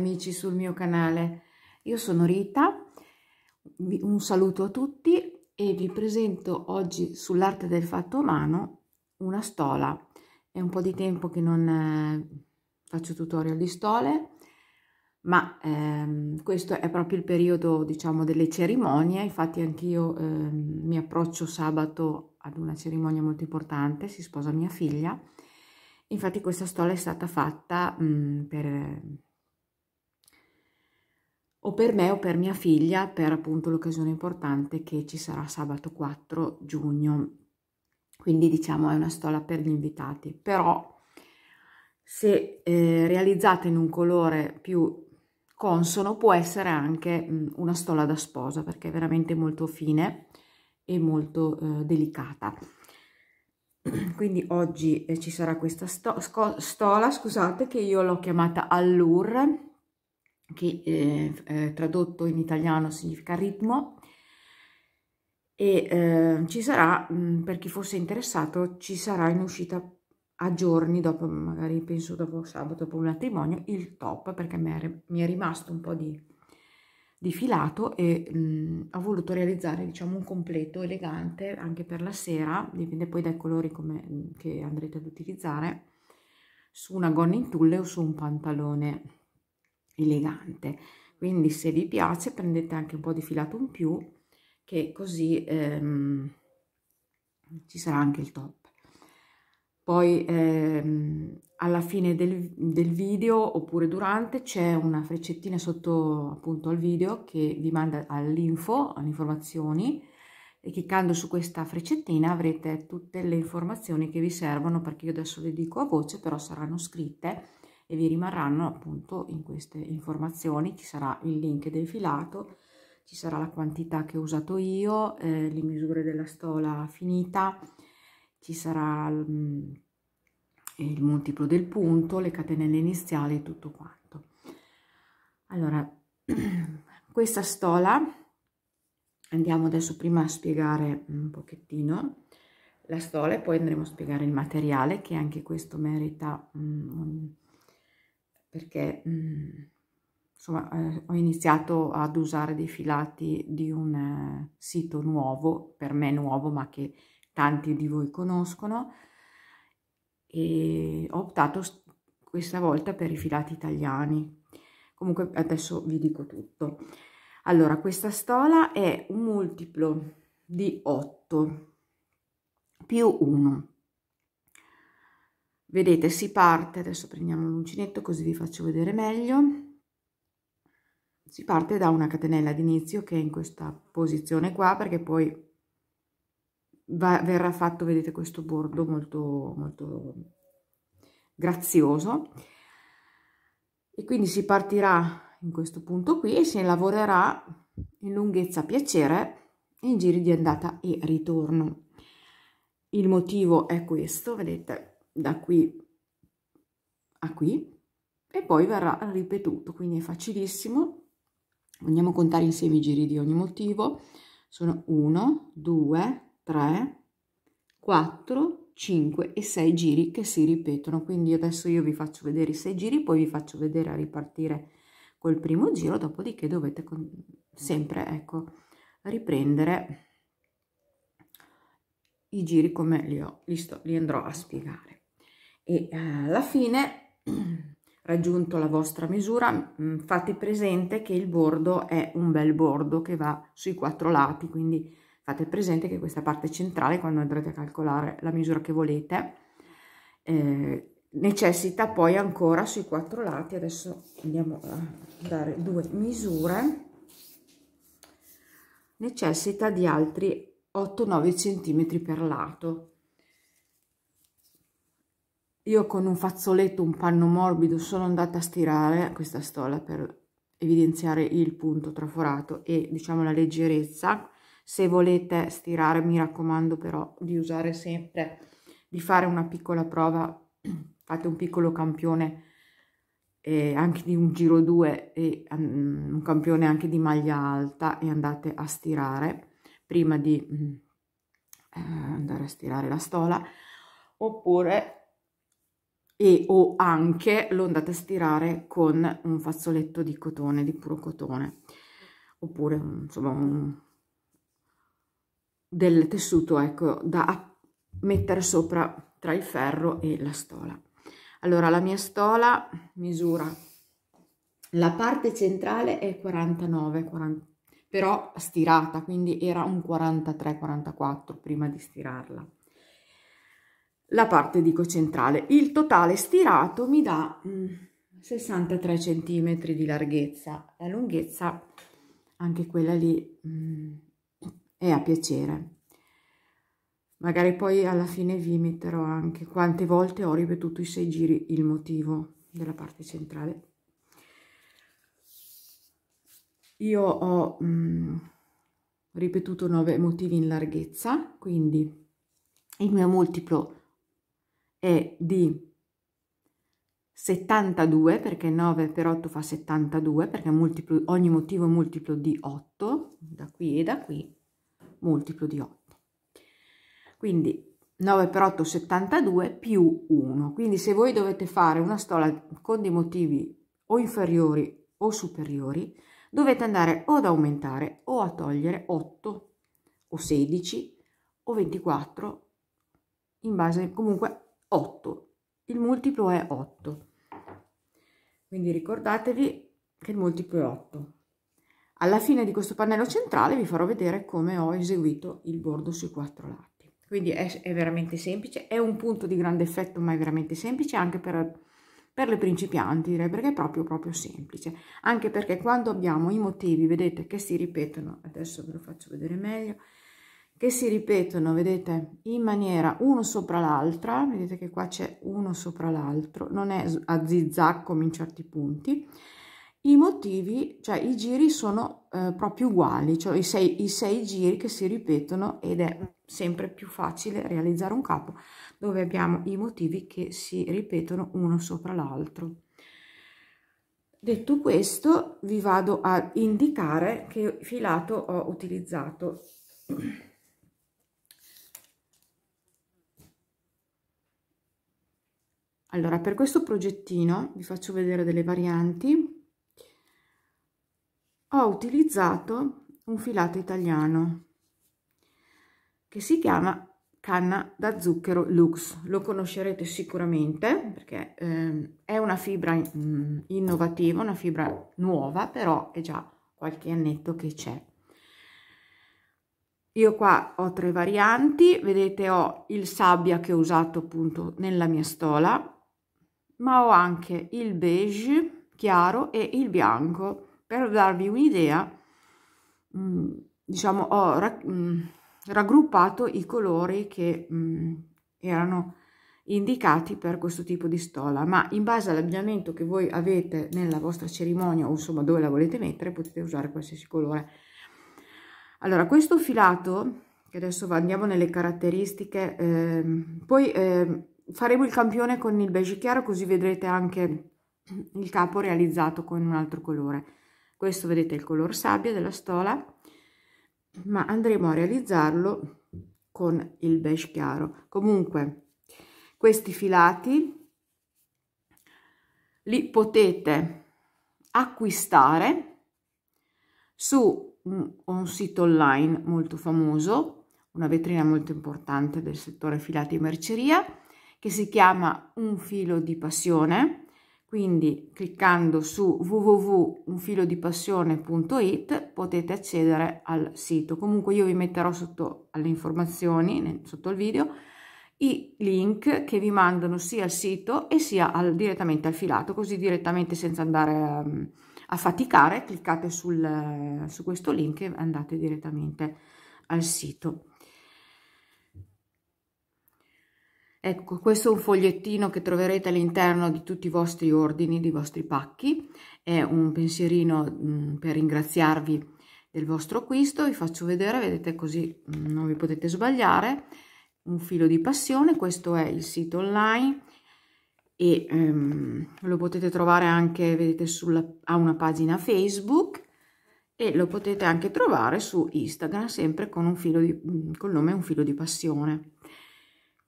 Amici sul mio canale, io sono Rita, un saluto a tutti e vi presento oggi sull'arte del fatto a mano una stola. È un po' di tempo che non eh, faccio tutorial di stole, ma ehm, questo è proprio il periodo diciamo delle cerimonie, infatti anch'io eh, mi approccio sabato ad una cerimonia molto importante, si sposa mia figlia, infatti questa stola è stata fatta mh, per o per me o per mia figlia per appunto l'occasione importante che ci sarà sabato 4 giugno. Quindi diciamo è una stola per gli invitati, però se eh, realizzata in un colore più consono può essere anche mh, una stola da sposa perché è veramente molto fine e molto eh, delicata. Quindi oggi eh, ci sarà questa sto stola, scusate, che io l'ho chiamata Allure che eh, eh, tradotto in italiano significa ritmo. E eh, ci sarà, mh, mm, per chi fosse interessato, ci sarà in uscita a giorni dopo, magari penso dopo sabato, dopo un matrimonio, il top perché mi è, rimasto un po' di, di filato e mh, mm, ho voluto realizzare diciamo un completo elegante anche per la sera, dipende poi dai colori come, mm, che andrete ad utilizzare, su una gonna in tulle o su un pantalone elegante. Quindi se vi piace prendete anche un po' di filato in più che così ehm, ci sarà anche il top. Poi ehm, alla fine del, del, video oppure durante c'è una freccettina sotto appunto al video che vi manda all'info, alle informazioni e cliccando su questa freccettina avrete tutte le informazioni che vi servono perché io adesso le dico a voce però saranno scritte e vi rimarranno appunto in queste informazioni, ci sarà il link del filato, ci sarà la quantità che ho usato io, eh, le misure della stola finita, ci sarà il, il multiplo del punto, le catenelle iniziali e tutto quanto. Allora, questa stola, andiamo adesso prima a spiegare un pochettino la stola e poi andremo a spiegare il materiale che anche questo merita un, perché mm, insomma eh, ho iniziato ad usare dei filati di un eh, sito nuovo, per me nuovo ma che tanti di voi conoscono e ho optato questa volta per i filati italiani. Comunque adesso vi dico tutto. Allora, questa stola è un multiplo di 8 più 1 Vedete, si parte, adesso prendiamo l'uncinetto così vi faccio vedere meglio. Si parte da una catenella d'inizio che è in questa posizione qua perché poi va, verrà fatto, vedete, questo bordo molto, molto grazioso. E quindi si partirà in questo punto qui e si lavorerà in lunghezza piacere in giri di andata e ritorno. Il motivo è questo, vedete, da qui a qui e poi verrà ripetuto, quindi è facilissimo. Andiamo a contare insieme i giri di ogni motivo. Sono 1, 2, 3, 4, 5 e 6 giri che si ripetono. Quindi adesso io vi faccio vedere i 6 giri, poi vi faccio vedere a ripartire col primo giro, dopodiché dovete sempre, ecco, riprendere i giri come li, ho, li, sto, li andrò a spiegare e eh, alla fine raggiunto la vostra misura mm, fate presente che il bordo è un bel bordo che va sui quattro lati quindi fate presente che questa parte centrale quando andrete a calcolare la misura che volete eh, necessita poi ancora sui quattro lati. Adesso andiamo a dare due misure. Necessita di altri 8-9 centimetri per lato io con un fazzoletto, un panno morbido, sono andata a stirare questa stola per evidenziare il punto traforato e diciamo la leggerezza. Se volete stirare mi raccomando però di usare sempre, di fare una piccola prova, fate un piccolo campione eh, anche di un giro 2 e um, un campione anche di maglia alta e andate a stirare prima di um, eh, andare a stirare la stola oppure e o anche lo andate a stirare con un fazzoletto di cotone, di puro cotone, oppure insomma un, del tessuto ecco da mettere sopra tra il ferro e la stola. Allora la mia stola misura la parte centrale è 49, 40, però stirata, quindi era un 43-44 prima di stirarla la parte dico centrale. Il totale stirato mi dà mm, 63 cm di larghezza, la lunghezza anche quella lì mm, è a piacere. Magari poi alla fine vi metterò anche quante volte ho ripetuto i sei giri il motivo della parte centrale. Io ho mm, ripetuto 9 motivi in larghezza, quindi il mio multiplo è di 72 perché 9 per 8 fa 72 perché multiplo, ogni motivo è multiplo di 8 da qui e da qui multiplo di 8 quindi 9 per 8 72 più 1 quindi se voi dovete fare una stola con dei motivi o inferiori o superiori dovete andare o ad aumentare o a togliere 8 o 16 o 24 in base comunque 8. Il multiplo è 8. Quindi ricordatevi che il multiplo è 8. Alla fine di questo pannello centrale vi farò vedere come ho eseguito il bordo sui quattro lati. Quindi è, è veramente semplice, è un punto di grande effetto ma è veramente semplice anche per, per le principianti direi perché è proprio proprio semplice. Anche perché quando abbiamo i motivi, vedete che si ripetono, adesso ve lo faccio vedere meglio, che si ripetono, vedete, in maniera uno sopra l'altra, vedete che qua c'è uno sopra l'altro, non è a zigzag come in certi punti, i motivi, cioè i giri sono eh, proprio uguali, cioè i sei, i sei giri che si ripetono ed è sempre più facile realizzare un capo dove abbiamo i motivi che si ripetono uno sopra l'altro. Detto questo, vi vado a indicare che filato ho utilizzato. Allora, per questo progettino vi faccio vedere delle varianti. Ho utilizzato un filato italiano che si chiama canna da zucchero Lux. Lo conoscerete sicuramente perché eh, è una fibra mh, innovativa, una fibra nuova, però è già qualche annetto che c'è. Io qua ho tre varianti, vedete ho il sabbia che ho usato appunto nella mia stola, ma ho anche il beige chiaro e il bianco. Per darvi un'idea mm, diciamo ho mm, raggruppato i colori che mm, erano indicati per questo tipo di stola ma in base all'abbigliamento che voi avete nella vostra cerimonia o insomma dove la volete mettere potete usare qualsiasi colore. Allora questo filato che adesso andiamo nelle caratteristiche eh, poi eh, faremo il campione con il beige chiaro così vedrete anche il capo realizzato con un altro colore. Questo vedete il color sabbia della stola ma andremo a realizzarlo con il beige chiaro. Comunque questi filati li potete acquistare su un sito online molto famoso una vetrina molto importante del settore filati e merceria che si chiama Un filo di passione, quindi cliccando su www.unfilodipassione.it potete accedere al sito. Comunque io vi metterò sotto alle informazioni, sotto il video, i link che vi mandano sia al sito e sia al, direttamente al filato, così direttamente senza andare a, a faticare, cliccate sul, su questo link e andate direttamente al sito. Ecco, questo è un fogliettino che troverete all'interno di tutti i vostri ordini, dei vostri pacchi. È un pensierino mh, mm, per ringraziarvi del vostro acquisto. Vi faccio vedere, vedete così mh, mm, non vi potete sbagliare. Un filo di passione, questo è il sito online e ehm, lo potete trovare anche, vedete, sulla, ha una pagina Facebook e lo potete anche trovare su Instagram, sempre con un filo di, mm, col nome Un filo di passione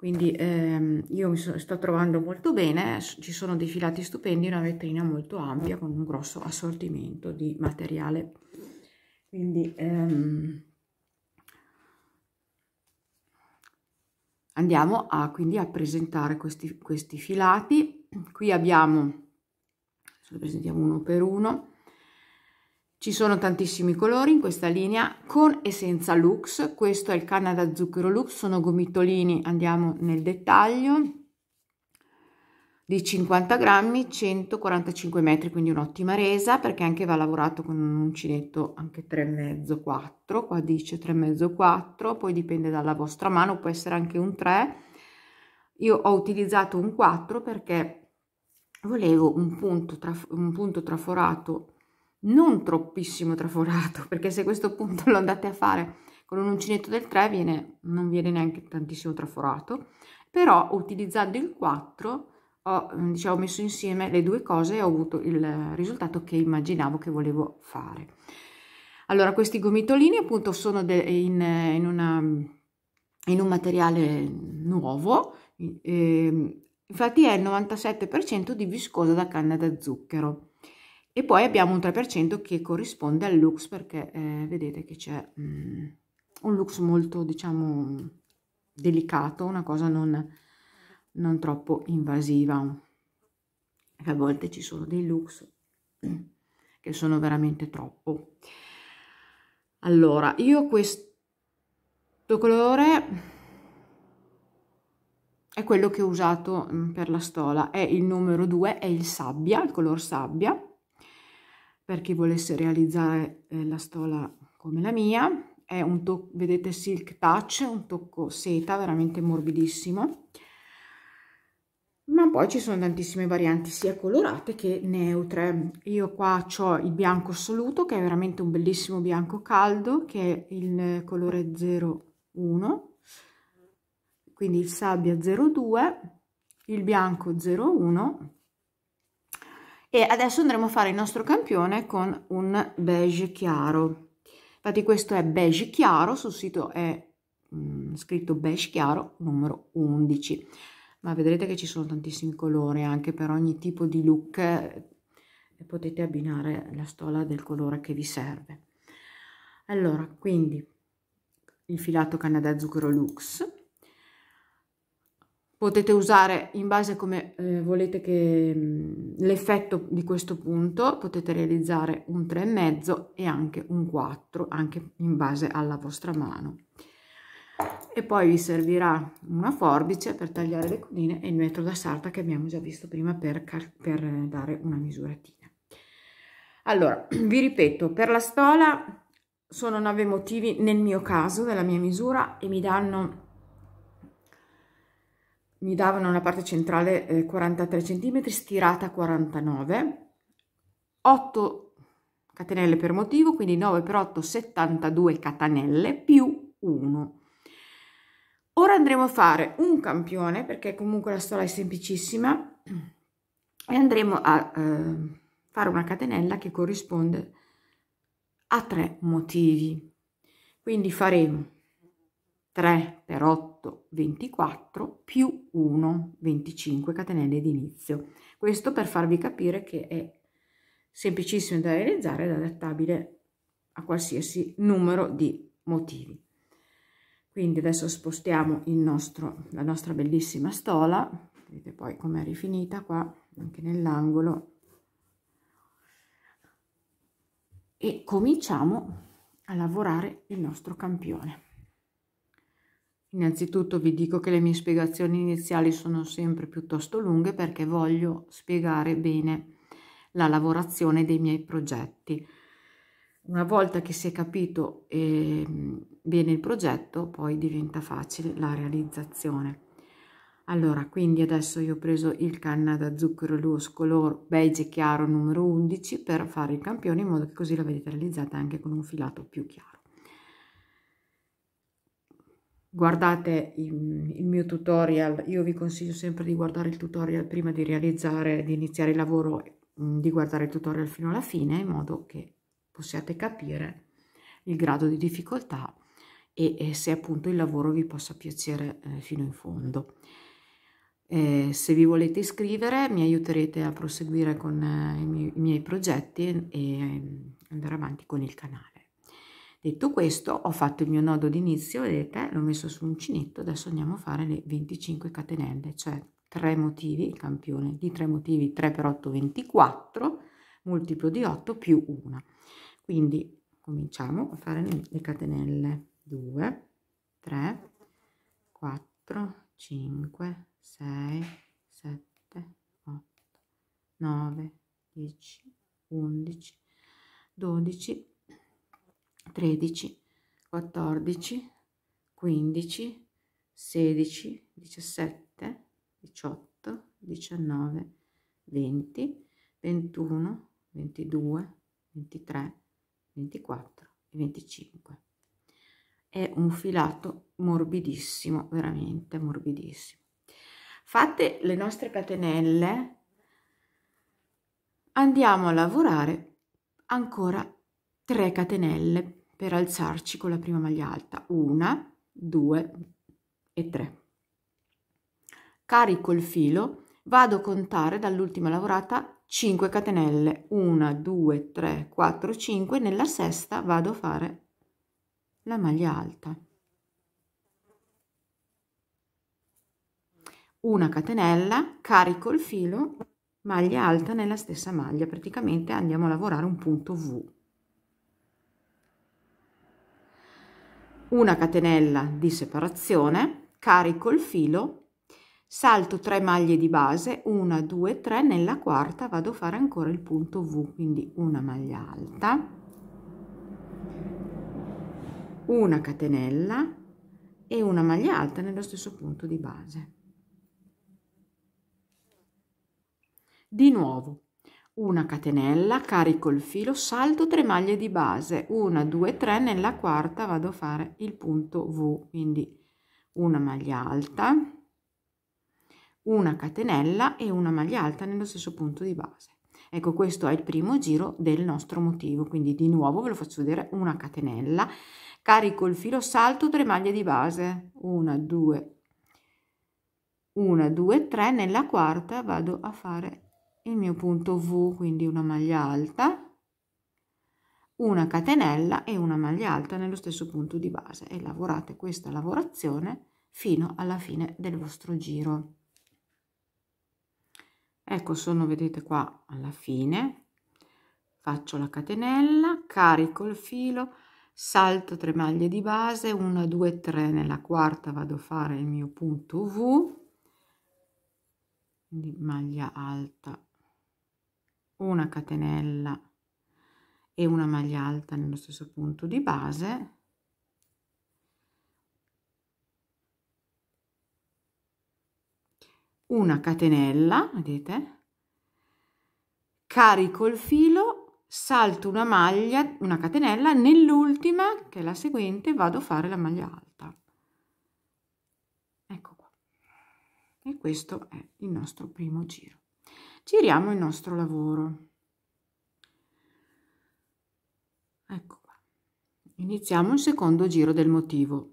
quindi ehm, io mi so, sto trovando molto bene, ci sono dei filati stupendi, una vetrina molto ampia con un grosso assortimento di materiale. Quindi ehm, andiamo a, quindi a presentare questi, questi filati. Qui abbiamo, adesso lo presentiamo uno per uno, ci sono tantissimi colori in questa linea con e senza lux, questo è il Canada Zucchero Lux, sono gomitolini, andiamo nel dettaglio, di 50 grammi, 145 metri, quindi un'ottima resa perché anche va lavorato con un uncinetto anche 3,5, 4, qua dice 3,5, 4, poi dipende dalla vostra mano, può essere anche un 3, io ho utilizzato un 4 perché volevo un punto, traf un punto traforato non troppissimo traforato, perché se questo punto lo andate a fare con un uncinetto del 3 viene, non viene neanche tantissimo traforato, però utilizzando il 4 ho diciamo, messo insieme le due cose e ho avuto il risultato che immaginavo che volevo fare. Allora, questi gomitolini appunto sono in, in, una, in, un materiale nuovo, eh, infatti è il 97% di viscosa da canna da zucchero e poi abbiamo un 3% che corrisponde al lux perché eh, vedete che c'è mm, un lux molto diciamo delicato, una cosa non, non troppo invasiva. A volte ci sono dei lux che sono veramente troppo. Allora, io questo colore è quello che ho usato mm, per la stola, è il numero 2, è il sabbia, il color sabbia, per chi volesse realizzare eh, la stola come la mia. È un tocco, vedete, Silk Touch, un tocco seta veramente morbidissimo. Ma poi ci sono tantissime varianti sia colorate che neutre. Io qua ho il bianco assoluto che è veramente un bellissimo bianco caldo che è il colore 01, quindi il sabbia 02, il bianco 01 e adesso andremo a fare il nostro campione con un beige chiaro. Infatti questo è beige chiaro sul sito è mm, scritto beige chiaro numero 11 ma vedrete che ci sono tantissimi colori anche per ogni tipo di look e potete abbinare la stola del colore che vi serve. Allora quindi il filato Canada Zucchero Lux potete usare in base a come eh, volete che mm, l'effetto di questo punto potete realizzare un 3,5 e anche un 4 anche in base alla vostra mano. E poi vi servirà una forbice per tagliare le codine e il metro da sarta che abbiamo già visto prima per, per dare una misuratina. Allora vi ripeto per la stola sono 9 motivi nel mio caso della mia misura e mi danno mi davano una parte centrale eh, 43 cm stirata 49 8 catenelle per motivo quindi 9 per 8 72 catenelle più 1 ora andremo a fare un campione perché comunque la storia è semplicissima e andremo a eh, fare una catenella che corrisponde a tre motivi. Quindi faremo 3 per 8, 24 più 1, 25 catenelle di inizio. Questo per farvi capire che è semplicissimo da realizzare ed adattabile a qualsiasi numero di motivi. Quindi adesso spostiamo nostro, la nostra bellissima stola, vedete poi com'è rifinita qua, anche nell'angolo, e cominciamo a lavorare il nostro campione. Innanzitutto vi dico che le mie spiegazioni iniziali sono sempre piuttosto lunghe perché voglio spiegare bene la lavorazione dei miei progetti. Una volta che si è capito eh, bene il progetto, poi diventa facile la realizzazione. Allora, quindi adesso io ho preso il canna da zucchero loose color beige chiaro numero 11 per fare il campione in modo che così la vedete realizzata anche con un filato più chiaro guardate il, mio tutorial, io vi consiglio sempre di guardare il tutorial prima di realizzare, di iniziare il lavoro, mm, di guardare il tutorial fino alla fine in modo che possiate capire il grado di difficoltà e, e se appunto il lavoro vi possa piacere eh, fino in fondo. Eh, se vi volete iscrivere mi aiuterete a proseguire con eh, i, miei, i, miei, progetti e, ehm, andare avanti con il canale. Detto questo ho fatto il mio nodo d'inizio, vedete, l'ho messo su uncinetto, adesso andiamo a fare le 25 catenelle, cioè 3 motivi, il campione di 3 motivi 3 per 8 24, multiplo di 8 più 1. Quindi cominciamo a fare le, le catenelle 2, 3, 4, 5, 6, 7, 8, 9, 10, 11, 12, 13, 14, 15, 16, 17, 18, 19, 20, 21, 22, 23, 24 e 25. È un filato morbidissimo, veramente morbidissimo. Fatte le nostre catenelle, andiamo a lavorare ancora 3 catenelle per alzarci con la prima maglia alta. Una, due e tre. Carico il filo, vado a contare dall'ultima lavorata 5 catenelle. 1 2 3 4 5 nella sesta vado a fare la maglia alta. Una catenella carico il filo maglia alta nella stessa maglia. Praticamente andiamo a lavorare un punto v una catenella di separazione carico il filo salto 3 maglie di base 1 2 3 nella quarta vado a fare ancora il punto v quindi una maglia alta. Una catenella e una maglia alta nello stesso punto di base. Di nuovo una catenella carico il filo salto 3 maglie di base. 1 2 3 nella quarta vado a fare il punto v quindi una maglia alta una catenella e una maglia alta nello stesso punto di base. Ecco questo è il primo giro del nostro motivo quindi di nuovo ve lo faccio vedere una catenella carico il filo salto 3 maglie di base. 1 2 1 2 3 nella quarta vado a fare il mio punto v quindi una maglia alta una catenella e una maglia alta nello stesso punto di base. E lavorate questa lavorazione fino alla fine del vostro giro. Ecco sono vedete qua alla fine. Faccio la catenella carico il filo salto 3 maglie di base 1 2 3 nella quarta vado a fare il mio punto v. Quindi maglia alta una catenella e una maglia alta nello stesso punto di base una catenella, vedete? Carico il filo, salto una maglia, una catenella, nell'ultima, che è la seguente, vado a fare la maglia alta. Ecco qua. E questo è il nostro primo giro. Giriamo il nostro lavoro. Ecco qua. Iniziamo il secondo giro del motivo,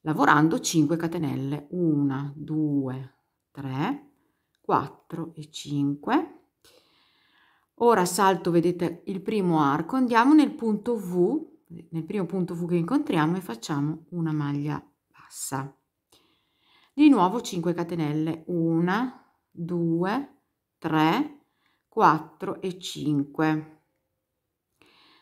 lavorando 5 catenelle. 1, 2, 3, 4 e 5. Ora salto, vedete, il primo arco, andiamo nel punto V, nel primo punto V che incontriamo e facciamo una maglia bassa. Di nuovo 5 catenelle, 1, 2, 3, 4 e 5.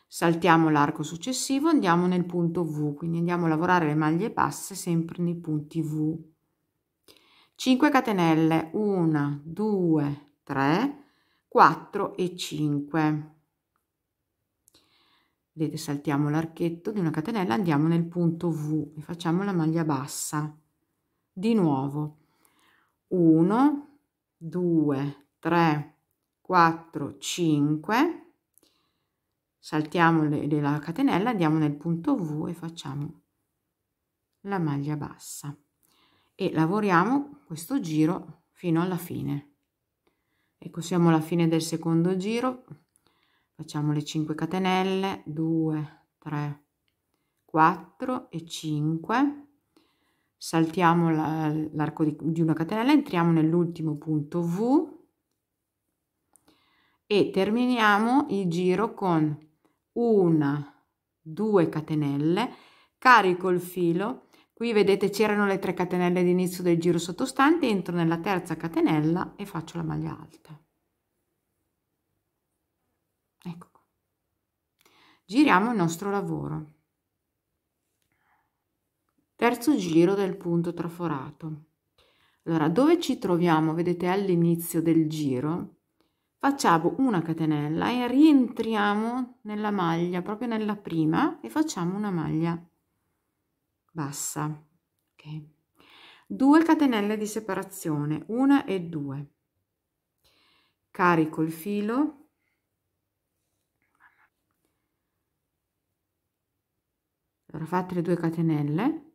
Saltiamo l'arco successivo, andiamo nel punto V, quindi andiamo a lavorare le maglie basse sempre nei punti V. 5 catenelle 1 2 3 4 e 5 vedete saltiamo l'archetto di una catenella andiamo nel punto v e facciamo la maglia bassa di nuovo 1 2 3 4 5 saltiamo le, la catenella andiamo nel punto v e facciamo la maglia bassa. E lavoriamo questo giro fino alla fine. Ecco siamo alla fine del secondo giro. Facciamo le 5 catenelle 2 3 4 e 5 saltiamo l'arco di una catenella entriamo nell'ultimo punto V e terminiamo il giro con una 2 catenelle carico il filo. Qui vedete c'erano le 3 catenelle di inizio del giro sottostante entro nella terza catenella e faccio la maglia alta. Ecco giriamo il nostro lavoro. Terzo giro del punto traforato. Allora dove ci troviamo vedete all'inizio del giro facciamo una catenella e rientriamo nella maglia proprio nella prima e facciamo una maglia bassa ok? 2 catenelle di separazione una e due. Carico il filo. Allora fate le due catenelle.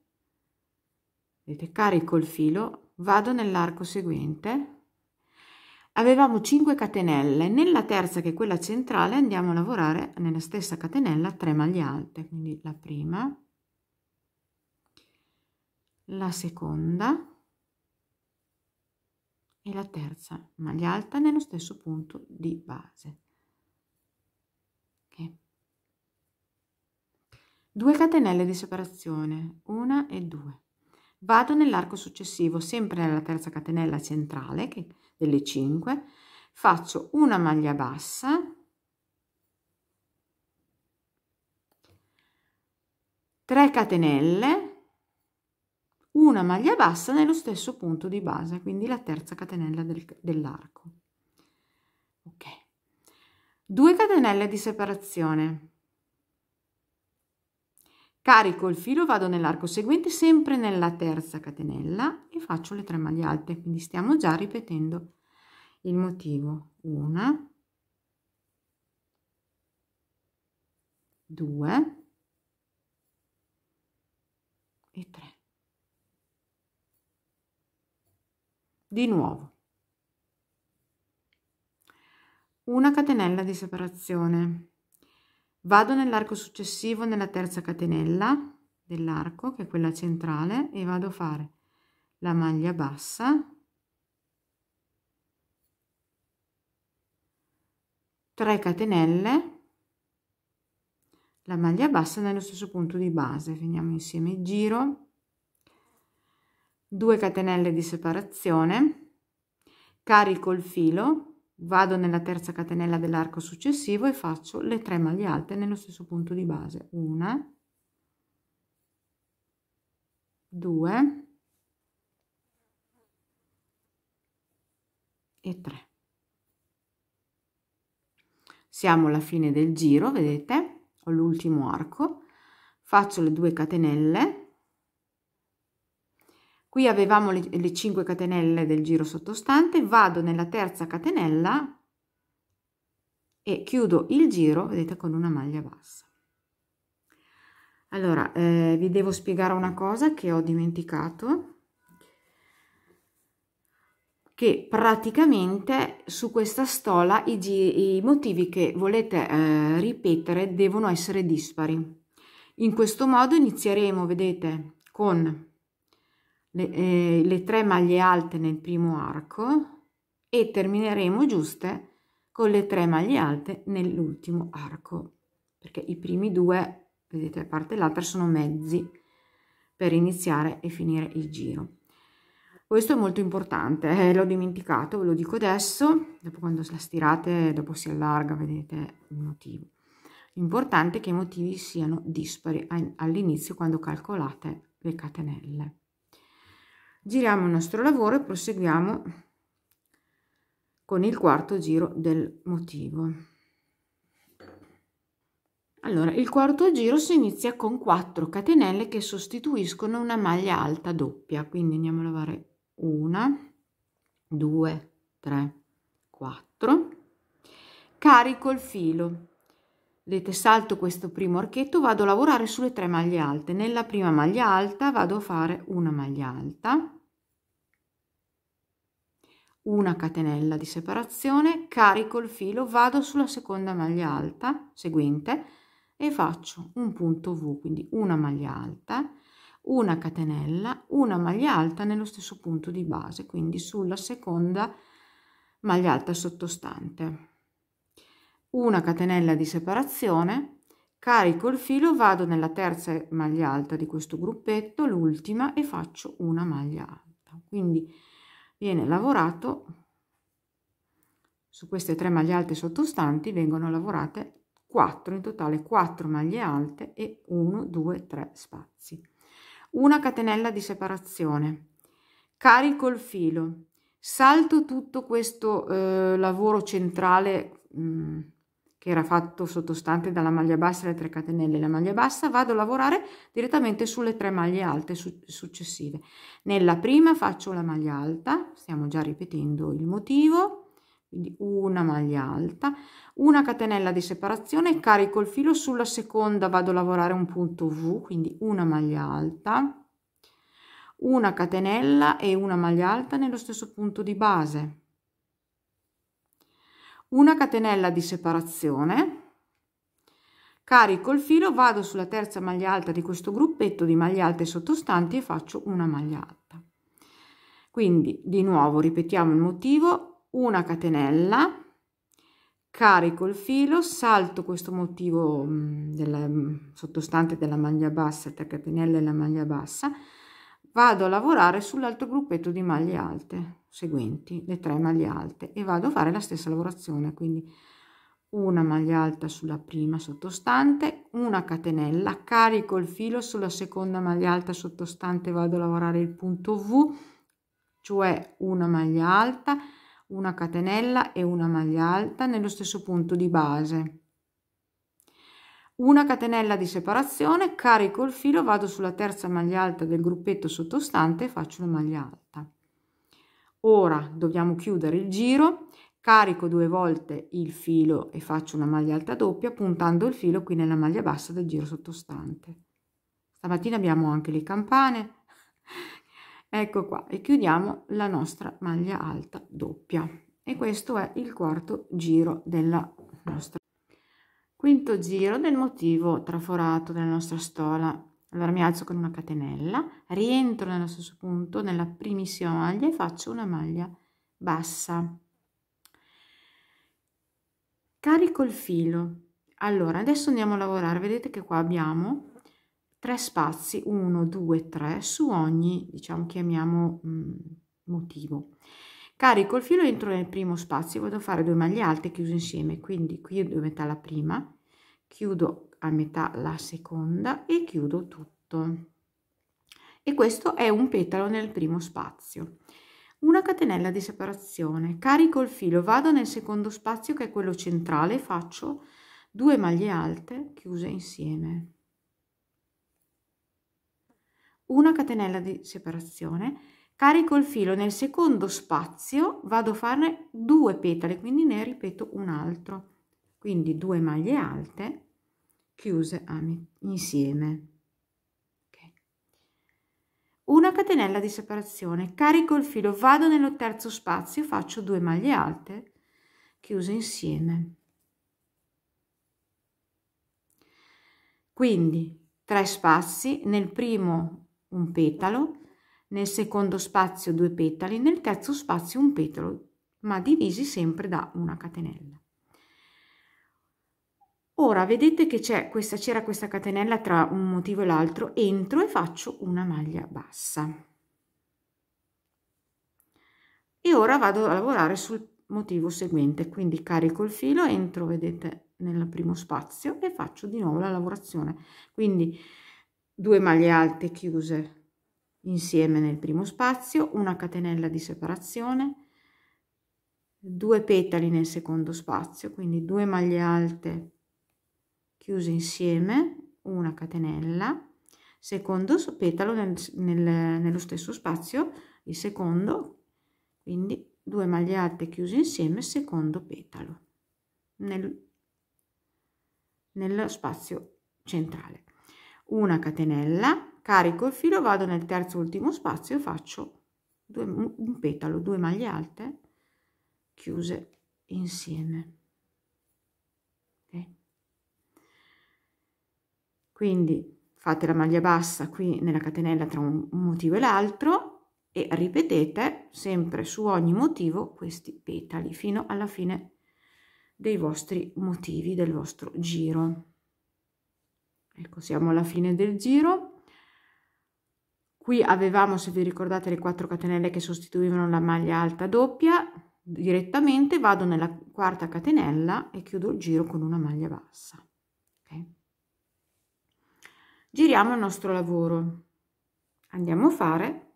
Vedete carico il filo vado nell'arco seguente avevamo 5 catenelle. Nella terza che è quella centrale andiamo a lavorare nella stessa catenella 3 maglie alte quindi la prima la seconda e la terza maglia alta nello stesso punto di base. 2 catenelle di separazione una e due vado nell'arco successivo sempre nella terza catenella centrale che delle 5 faccio una maglia bassa. Tre catenelle. Una maglia bassa nello stesso punto di base quindi la terza catenella del, dell'arco. Ok. 2 catenelle di separazione carico il filo vado nell'arco seguente sempre nella terza catenella e faccio le tre maglie alte quindi stiamo già ripetendo il motivo. Una due e tre. Di nuovo. Una catenella di separazione vado nell'arco successivo nella terza catenella dell'arco che è quella centrale e vado a fare la maglia bassa. 3 catenelle. La maglia bassa nello stesso punto di base. Finiamo insieme il giro. 2 catenelle di separazione. Carico il filo vado nella terza catenella dell'arco successivo e faccio le tre maglie alte nello stesso punto di base. Una due e tre. Siamo alla fine del giro vedete? Ho l'ultimo arco. Faccio le due catenelle qui avevamo le, le 5 catenelle del giro sottostante vado nella terza catenella e chiudo il giro vedete con una maglia bassa. Allora eh, vi devo spiegare una cosa che ho dimenticato che praticamente su questa stola i, i motivi che volete eh, ripetere devono essere dispari. In questo modo inizieremo vedete con le, eh, le tre maglie alte nel primo arco e termineremo giuste con le tre maglie alte nell'ultimo arco perché i primi due vedete a parte l'altra sono mezzi per iniziare e finire il giro. Questo è molto importante eh, l'ho dimenticato ve lo dico adesso dopo quando la stirate dopo si allarga vedete il motivo l'importante è che i motivi siano dispari all'inizio quando calcolate le catenelle giriamo il nostro lavoro e proseguiamo con il quarto giro del motivo. Allora il quarto giro si inizia con 4 catenelle che sostituiscono una maglia alta doppia quindi andiamo a lavorare una 2 3 4 carico il filo vedete salto questo primo archetto vado a lavorare sulle tre maglie alte nella prima maglia alta vado a fare una maglia alta una catenella di separazione carico il filo vado sulla seconda maglia alta seguente e faccio un punto V, quindi una maglia alta, una catenella, una maglia alta nello stesso punto di base, quindi sulla seconda maglia alta sottostante. Una catenella di separazione, carico il filo, vado nella terza maglia alta di questo gruppetto, l'ultima, e faccio una maglia alta. Quindi viene lavorato su queste tre maglie alte sottostanti vengono lavorate 4 in totale 4 maglie alte e 1 2 3 spazi. Una catenella di separazione. Carico il filo. Salto tutto questo eh, lavoro centrale mh, che era fatto sottostante dalla maglia bassa le 3 catenelle. E la maglia bassa vado a lavorare direttamente sulle tre maglie alte su successive. Nella prima faccio la maglia alta stiamo già ripetendo il motivo quindi una maglia alta una catenella di separazione carico il filo sulla seconda vado a lavorare un punto v quindi una maglia alta una catenella e una maglia alta nello stesso punto di base una catenella di separazione. Carico il filo vado sulla terza maglia alta di questo gruppetto di maglie alte sottostanti e faccio una maglia alta. Quindi di nuovo ripetiamo il motivo una catenella carico il filo salto questo motivo mm, della, mm, sottostante della maglia bassa 3 catenelle e la maglia bassa vado a lavorare sull'altro gruppetto di maglie alte seguenti le tre maglie alte e vado a fare la stessa lavorazione quindi una maglia alta sulla prima sottostante una catenella carico il filo sulla seconda maglia alta sottostante vado a lavorare il punto v cioè una maglia alta una catenella e una maglia alta nello stesso punto di base. Una catenella di separazione carico il filo vado sulla terza maglia alta del gruppetto sottostante e faccio una maglia alta ora dobbiamo chiudere il giro carico due volte il filo e faccio una maglia alta doppia puntando il filo qui nella maglia bassa del giro sottostante. Stamattina abbiamo anche le campane. Ecco qua e chiudiamo la nostra maglia alta doppia. E questo è il quarto giro della nostra quinto giro del motivo traforato della nostra stola allora mi alzo con una catenella rientro nello stesso punto nella primissima maglia e faccio una maglia bassa. Carico il filo. Allora adesso andiamo a lavorare. Vedete che qua abbiamo tre spazi 1 2 3 su ogni diciamo chiamiamo mh, mm, motivo. Carico il filo entro nel primo spazio. Vado a fare due maglie alte chiuse insieme quindi chiudo a metà la prima. Chiudo a metà la seconda e chiudo tutto. E questo è un petalo nel primo spazio. Una catenella di separazione. Carico il filo vado nel secondo spazio che è quello centrale faccio due maglie alte chiuse insieme. Una catenella di separazione. Carico il filo nel secondo spazio vado a farne due petali quindi ne ripeto un altro. Quindi due maglie alte chiuse insieme. Una catenella di separazione. Carico il filo vado nel terzo spazio faccio due maglie alte chiuse insieme. Quindi tre spazi nel primo un petalo, nel secondo spazio due petali, nel terzo spazio un petalo, ma divisi sempre da una catenella. Ora vedete che c'è questa, questa catenella tra un motivo e l'altro, entro e faccio una maglia bassa. E ora vado a lavorare sul motivo seguente, quindi carico il filo, entro, vedete, nel primo spazio e faccio di nuovo la lavorazione. Quindi due maglie alte chiuse insieme nel primo spazio, una catenella di separazione, due petali nel secondo spazio, quindi due maglie alte chiuse insieme, una catenella, secondo petalo nel, nel, nello stesso spazio, il secondo, quindi due maglie alte chiuse insieme, secondo petalo nel, nello spazio centrale. Una catenella carico il filo vado nel terzo ultimo spazio e faccio due, un petalo due maglie alte chiuse insieme quindi fate la maglia bassa qui nella catenella tra un motivo e l'altro e ripetete sempre su ogni motivo questi petali fino alla fine dei vostri motivi del vostro giro. Ecco siamo alla fine del giro. Qui avevamo se vi ricordate le 4 catenelle che sostituivano la maglia alta doppia. Direttamente vado nella quarta catenella e chiudo il giro con una maglia bassa. Giriamo il nostro lavoro. Andiamo a fare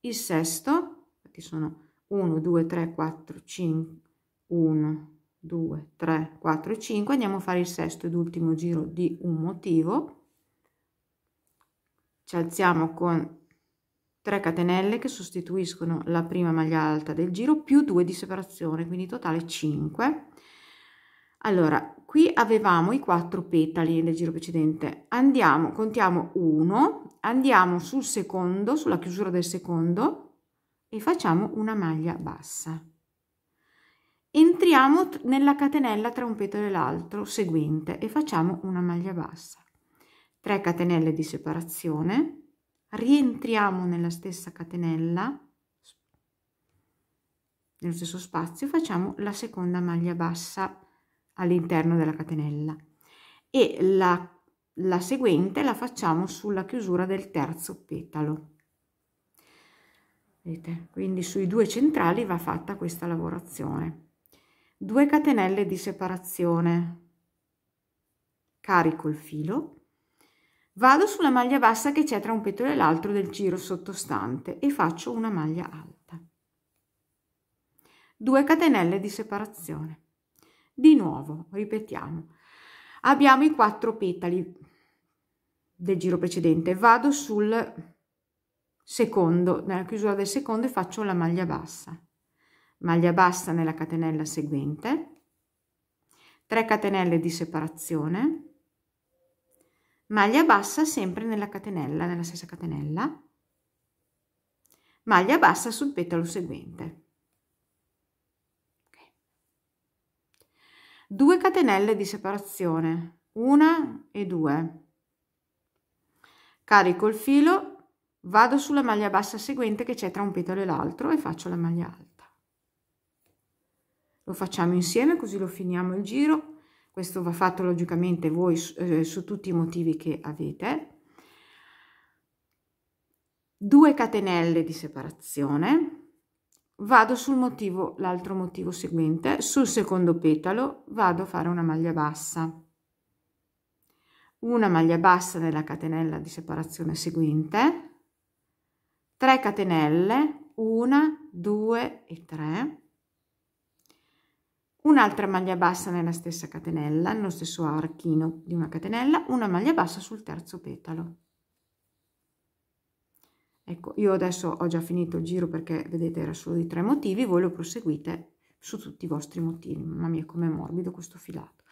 il sesto che sono 1 2 3 4 5 1 2 3 4 e 5 andiamo a fare il sesto ed ultimo giro di un motivo. Ci alziamo con 3 catenelle che sostituiscono la prima maglia alta del giro più 2 di separazione quindi totale 5 allora qui avevamo i quattro petali del giro precedente. Andiamo contiamo 1 andiamo sul secondo sulla chiusura del secondo e facciamo una maglia bassa. Entriamo nella catenella tra un petalo e l'altro seguente e facciamo una maglia bassa. 3 catenelle di separazione rientriamo nella stessa catenella nello stesso spazio facciamo la seconda maglia bassa all'interno della catenella. E la, la seguente la facciamo sulla chiusura del terzo petalo. Vedete? Quindi sui due centrali va fatta questa lavorazione. 2 catenelle di separazione. Carico il filo. Vado sulla maglia bassa che c'è tra un petalo e l'altro del giro sottostante e faccio una maglia alta. 2 catenelle di separazione di nuovo ripetiamo. Abbiamo i quattro petali del giro precedente. Vado sul secondo nella chiusura del secondo e faccio la maglia bassa. Maglia bassa nella catenella seguente. 3 catenelle di separazione. Maglia bassa sempre nella catenella nella stessa catenella. Maglia bassa sul petalo seguente 2 catenelle di separazione una e due. Carico il filo vado sulla maglia bassa seguente che c'è tra un petalo e l'altro e faccio la maglia alta. Lo facciamo insieme così lo finiamo il giro. Questo va fatto logicamente voi eh, su tutti i motivi che avete. 2 catenelle di separazione vado sul motivo l'altro motivo seguente. Sul secondo petalo vado a fare una maglia bassa. Una maglia bassa nella catenella di separazione seguente. 3 catenelle 1 2 e 3 un'altra maglia bassa nella stessa catenella, nello stesso archino di una catenella, una maglia bassa sul terzo petalo. Ecco, io adesso ho già finito il giro perché vedete era solo di tre motivi, voi lo proseguite su tutti i vostri motivi. Mamma mia, com'è morbido questo filato.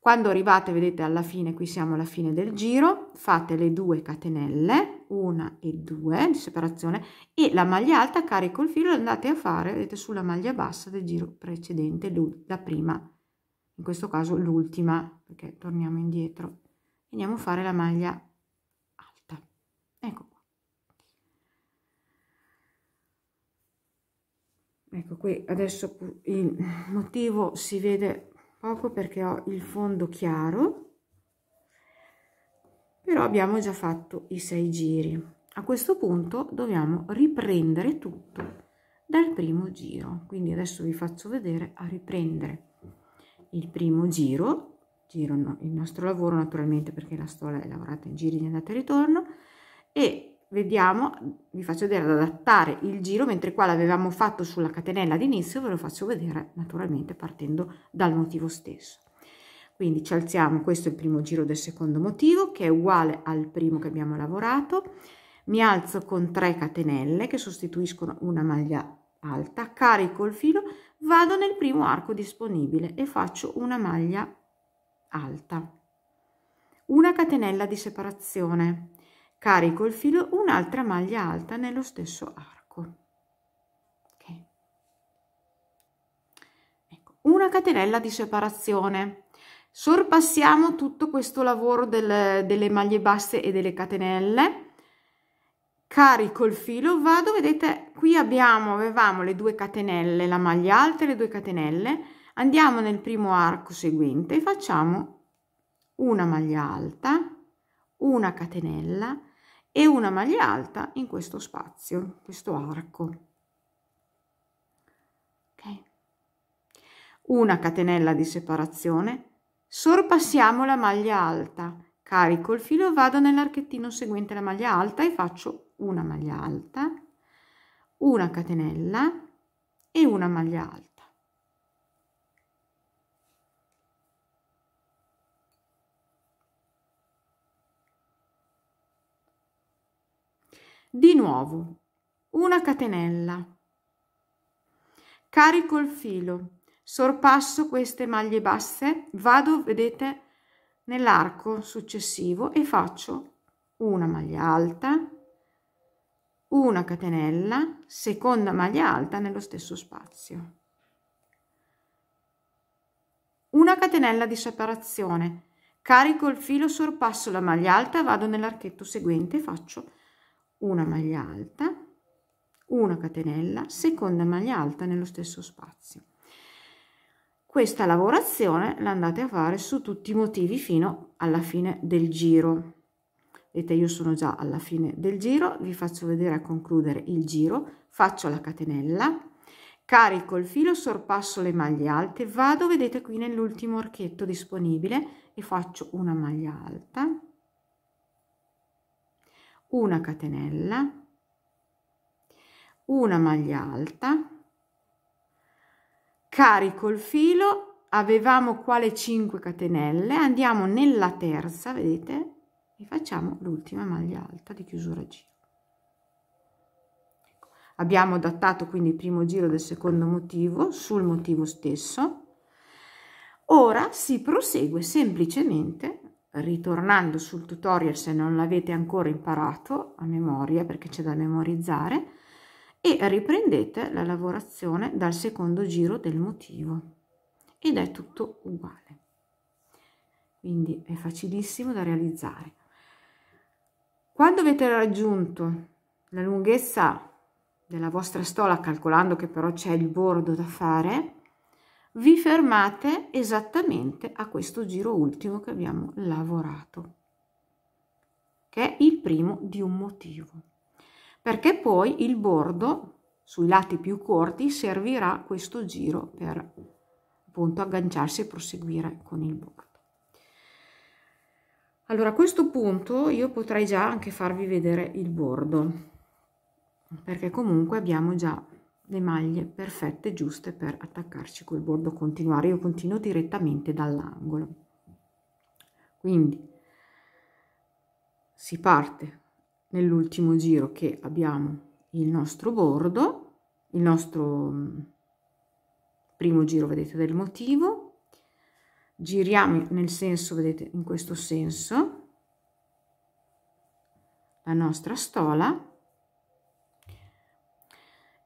Quando arrivate, vedete alla fine, qui siamo alla fine del giro, fate le due catenelle, una e due di separazione e la maglia alta carico il filo e andate a fare, vedete, sulla maglia bassa del giro precedente, la prima, in questo caso l'ultima, perché torniamo indietro, andiamo a fare la maglia alta. Ecco qua. Ecco qui adesso il motivo si vede poco perché ho il fondo chiaro però abbiamo già fatto i sei giri. A questo punto dobbiamo riprendere tutto dal primo giro. Quindi adesso vi faccio vedere a riprendere il primo giro. Giro il nostro lavoro naturalmente perché la storia è lavorata in giri di andata e ritorno e vediamo, vi faccio vedere ad adattare il giro, mentre qua l'avevamo fatto sulla catenella d'inizio, ve lo faccio vedere naturalmente partendo dal motivo stesso. Quindi ci alziamo, questo è il primo giro del secondo motivo, che è uguale al primo che abbiamo lavorato, mi alzo con 3 catenelle che sostituiscono una maglia alta, carico il filo, vado nel primo arco disponibile e faccio una maglia alta. Una catenella di separazione, carico il filo un'altra maglia alta nello stesso arco okay. ecco. una catenella di separazione sorpassiamo tutto questo lavoro del, delle maglie basse e delle catenelle carico il filo vado vedete qui abbiamo avevamo le due catenelle la maglia alta e le due catenelle andiamo nel primo arco seguente e facciamo una maglia alta una catenella e una maglia alta in questo spazio questo arco. Una catenella di separazione, sorpassiamo la maglia alta, carico il filo, vado nell'archettino seguente la maglia alta e faccio una maglia alta, una catenella e una maglia alta. Di nuovo una catenella, carico il filo, sorpasso queste maglie basse vado vedete nell'arco successivo e faccio una maglia alta una catenella seconda maglia alta nello stesso spazio. Una catenella di separazione. Carico il filo sorpasso la maglia alta vado nell'archetto seguente faccio una maglia alta una catenella seconda maglia alta nello stesso spazio. Questa lavorazione la andate a fare su tutti i motivi fino alla fine del giro. Vedete io sono già alla fine del giro vi faccio vedere a concludere il giro faccio la catenella carico il filo sorpasso le maglie alte vado vedete qui nell'ultimo archetto disponibile e faccio una maglia alta una catenella una maglia alta. Carico il filo avevamo quale 5 catenelle andiamo nella terza vedete? E facciamo l'ultima maglia alta di chiusura giro. Ecco. abbiamo adattato quindi il primo giro del secondo motivo sul motivo stesso. Ora si prosegue semplicemente ritornando sul tutorial se non l'avete ancora imparato a memoria perché c'è da memorizzare e riprendete la lavorazione dal secondo giro del motivo. Ed è tutto uguale. Quindi è facilissimo da realizzare. Quando avete raggiunto la lunghezza della vostra stola calcolando che però c'è il bordo da fare vi fermate esattamente a questo giro ultimo che abbiamo lavorato che è il primo di un motivo perché poi il bordo sui lati più corti servirà questo giro per appunto agganciarsi e proseguire con il bordo. Allora a questo punto io potrei già anche farvi vedere il bordo perché comunque abbiamo già le maglie perfette giuste per attaccarci col bordo continuare. Io continuo direttamente dall'angolo. Quindi si parte nell'ultimo giro che abbiamo il nostro bordo, il nostro mm, primo giro, vedete, del motivo, giriamo nel senso, vedete, in questo senso, la nostra stola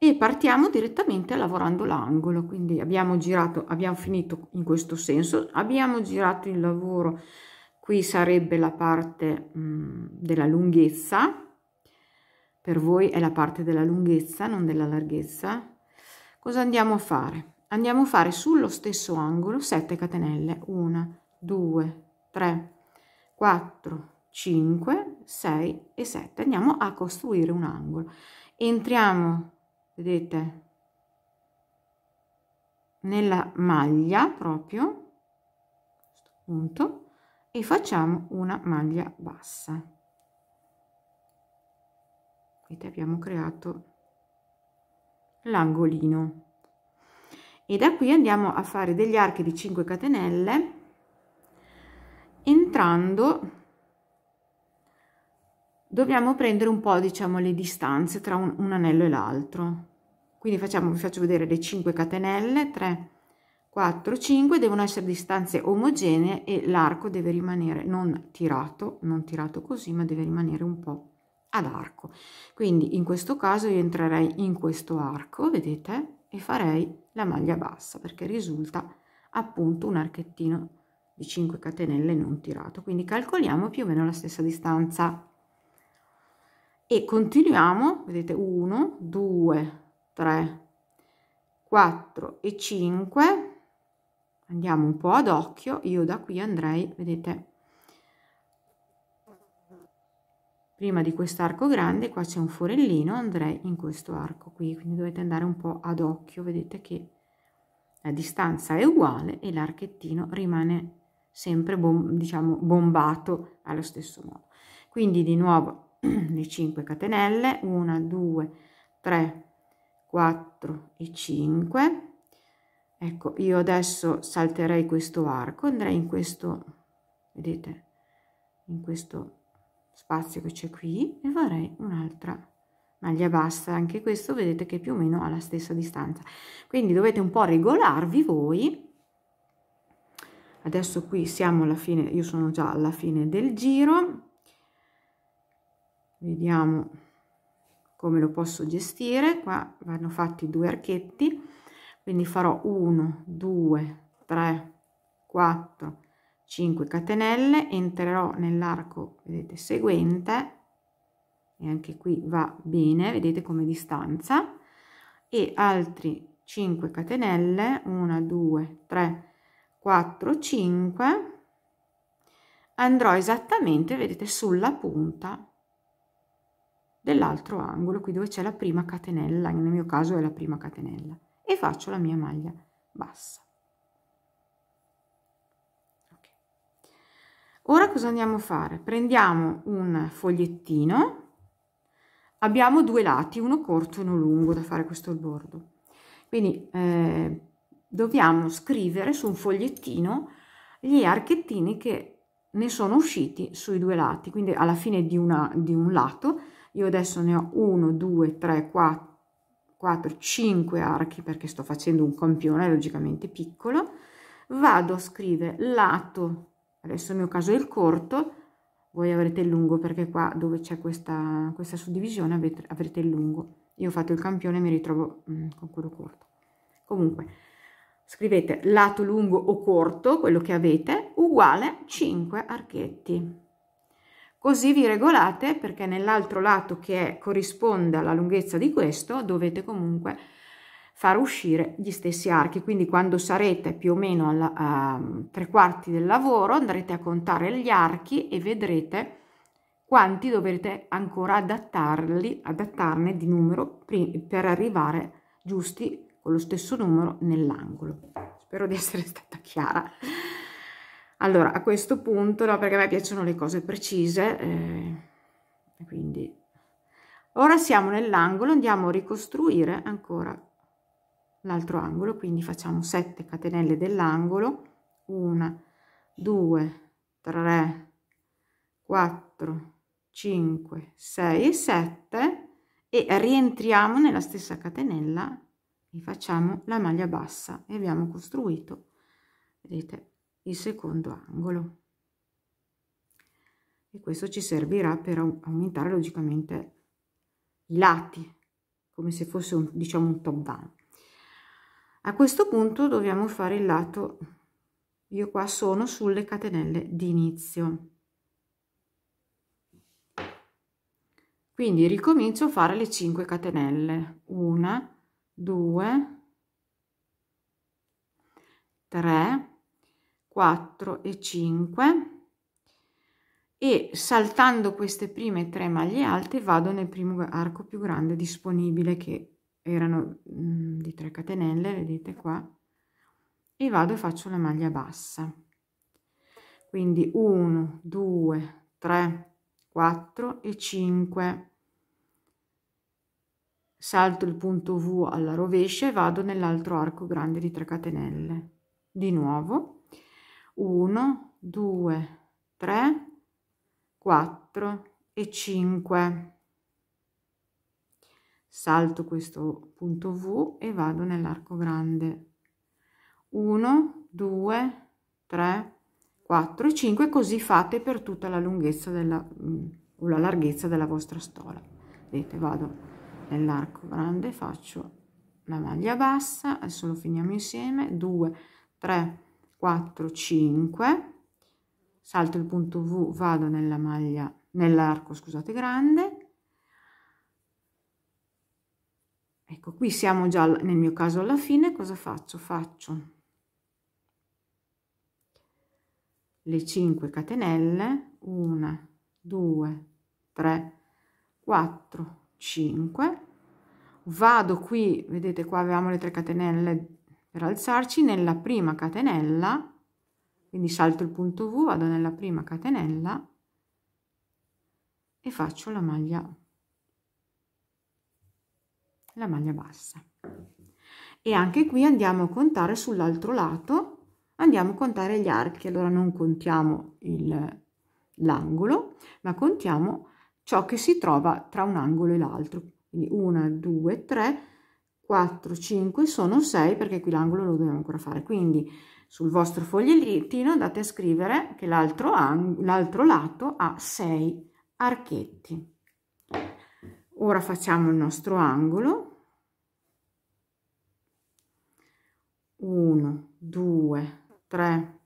e partiamo direttamente lavorando l'angolo quindi abbiamo girato abbiamo finito in questo senso abbiamo girato il lavoro qui sarebbe la parte mh, mm, della lunghezza per voi è la parte della lunghezza non della larghezza. Cosa andiamo a fare? Andiamo a fare sullo stesso angolo 7 catenelle 1 2 3 4 5 6 e 7 andiamo a costruire un angolo. Entriamo vedete? Nella maglia proprio punto e facciamo una maglia bassa. Vedete abbiamo creato l'angolino. E da qui andiamo a fare degli archi di 5 catenelle entrando dobbiamo prendere un po' diciamo le distanze tra un, un anello e l'altro. Quindi facciamo vi faccio vedere le 5 catenelle 3 4 5 devono essere distanze omogenee e l'arco deve rimanere non tirato non tirato così ma deve rimanere un po ad arco. Quindi in questo caso io entrerei in questo arco vedete e farei la maglia bassa perché risulta appunto un archettino di 5 catenelle non tirato. Quindi calcoliamo più o meno la stessa distanza e continuiamo vedete 1 2 3 4 e 5 andiamo un po ad occhio io da qui andrei vedete prima di quest'arco grande qua c'è un forellino andrei in questo arco qui. Quindi dovete andare un po ad occhio vedete che la distanza è uguale e l'archettino rimane sempre bom diciamo bombato allo stesso modo. Quindi di nuovo le 5 catenelle 1 2 3 4 e 5 ecco io adesso salterei questo arco andrei in questo vedete in questo spazio che c'è qui e farei un'altra maglia bassa. Anche questo vedete che più o meno ha la stessa distanza. Quindi dovete un po' regolarvi voi. Adesso qui siamo alla fine io sono già alla fine del giro vediamo come lo posso gestire. Qua vanno fatti due archetti quindi farò 1 2 3 4 5 catenelle. Entrerò nell'arco vedete seguente. E anche qui va bene vedete come distanza. E altri 5 catenelle 1 2 3 4 5 andrò esattamente vedete sulla punta dell'altro angolo qui dove c'è la prima catenella nel mio caso è la prima catenella e faccio la mia maglia bassa Ora cosa andiamo a fare? Prendiamo un fogliettino, abbiamo due lati, uno corto e uno lungo da fare questo bordo. Quindi eh, dobbiamo scrivere su un fogliettino gli archettini che ne sono usciti sui due lati. Quindi alla fine di, una, di un lato, io adesso ne ho 1, 2, 3, 4, 4, 5 archi perché sto facendo un campione logicamente piccolo, vado a scrivere lato adesso nel mio caso è il corto voi avrete il lungo perché qua dove c'è questa, questa suddivisione avete, avrete il lungo. Io ho fatto il campione e mi ritrovo mm, con quello corto. Comunque scrivete lato lungo o corto quello che avete uguale 5 archetti così vi regolate perché nell'altro lato che corrisponde alla lunghezza di questo dovete comunque far uscire gli stessi archi. Quindi quando sarete più o meno alla, a tre quarti del lavoro andrete a contare gli archi e vedrete quanti dovrete ancora adattarli adattarne di numero per arrivare giusti con lo stesso numero nell'angolo. Spero di essere stata chiara allora a questo punto no perché a me piacciono le cose precise eh, quindi ora siamo nell'angolo andiamo a ricostruire ancora l'altro angolo quindi facciamo 7 catenelle dell'angolo 1 2 3 4 5 6 e 7 e rientriamo nella stessa catenella e facciamo la maglia bassa e abbiamo costruito vedete il secondo angolo. E questo ci servirà per aumentare logicamente i lati come se fosse un diciamo un top down. A questo punto dobbiamo fare il lato io qua sono sulle catenelle di inizio. Quindi ricomincio a fare le 5 catenelle. 1 2 3 4 e 5 e saltando queste prime tre maglie alte vado nel primo arco più grande disponibile che erano mh, di 3 catenelle vedete qua. E vado e faccio la maglia bassa. Quindi 1 2 3 4 e 5 salto il punto V alla rovescia e vado nell'altro arco grande di 3 catenelle. Di nuovo 1 2 3 4 e 5 salto questo punto V e vado nell'arco grande. 1 2 3 4 e 5 così fate per tutta la lunghezza della mm, o la larghezza della vostra stola. Vedete vado nell'arco grande faccio la maglia bassa adesso lo finiamo insieme 2 3 4 5 salto il punto V vado nella maglia nell'arco scusate grande. Ecco qui siamo già nel mio caso alla fine. Cosa faccio? Faccio le 5 catenelle. 1 2 3 4 5 vado qui vedete qua avevamo le 3 catenelle per alzarci nella prima catenella quindi salto il punto V vado nella prima catenella e faccio la maglia la maglia bassa. E anche qui andiamo a contare sull'altro lato andiamo a contare gli archi. Allora non contiamo l'angolo ma contiamo ciò che si trova tra un angolo e l'altro. Quindi 1 2 3 4 5 sono 6 perché qui l'angolo lo dobbiamo ancora fare. Quindi sul vostro fogliettino andate a scrivere che l'altro lato ha 6 archetti. Ora facciamo il nostro angolo. 1 2 3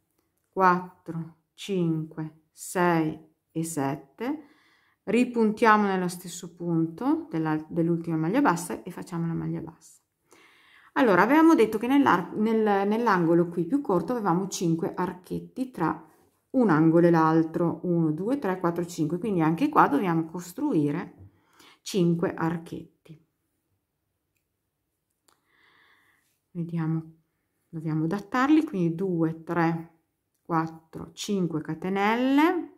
4 5 6 e 7 ripuntiamo nello stesso punto dell'ultima maglia bassa e facciamo la maglia bassa. Allora avevamo detto che nell'angolo nell nell qui più corto avevamo 5 archetti tra un angolo e l'altro. 1 2 3 4 5 quindi anche qua dobbiamo costruire 5 archetti. Vediamo dobbiamo adattarli quindi 2 3 4 5 catenelle